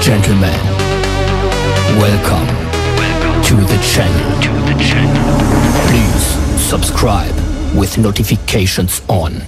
gentlemen, welcome, to the channel. To the channel. Please subscribe with notifications on.